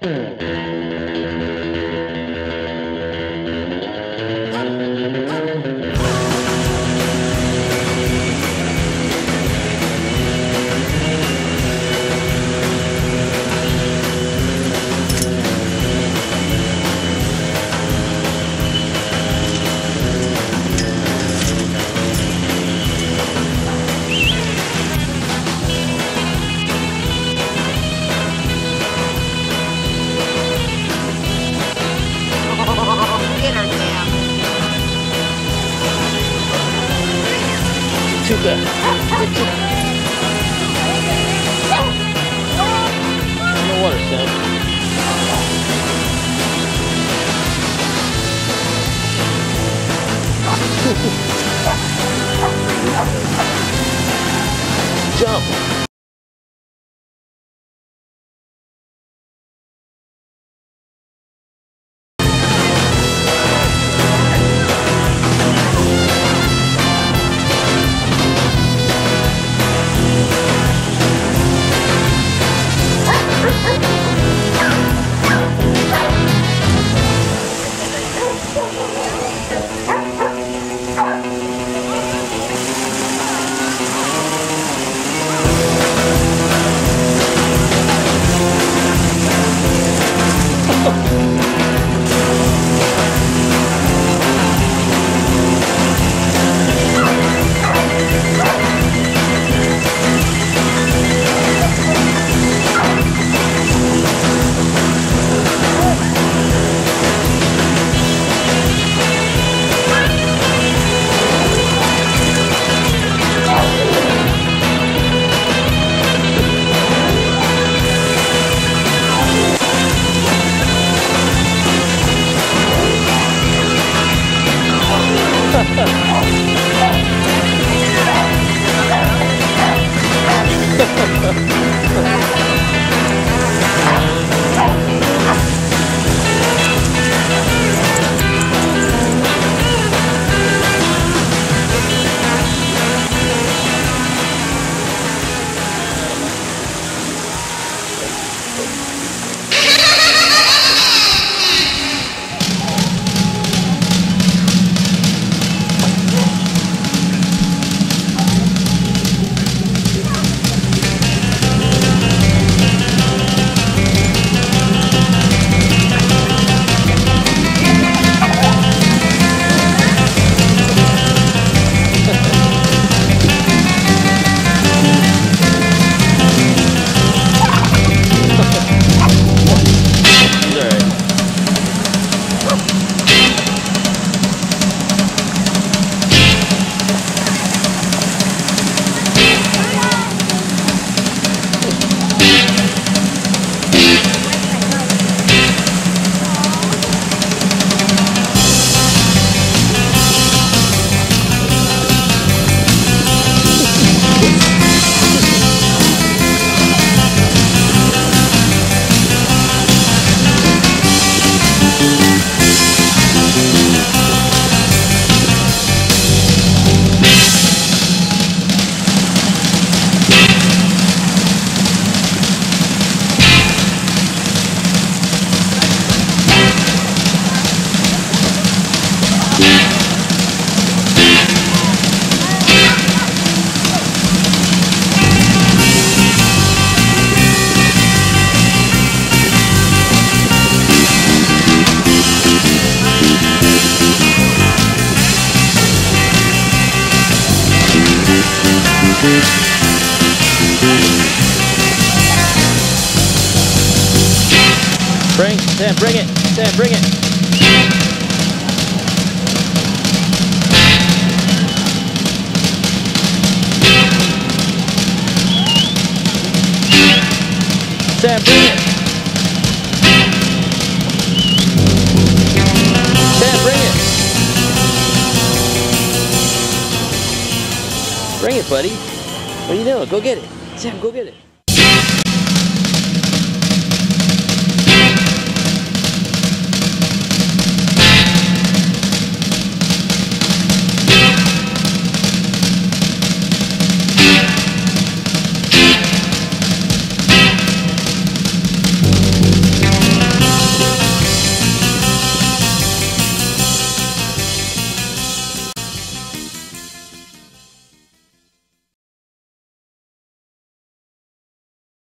Get Tuka. In the water, Sam. Ha ha ha ha! Sam, bring it. Sam, bring it. Sam, bring it. Sam, bring it. Bring it, buddy. What are you doing? Go get it. Sam, go get it.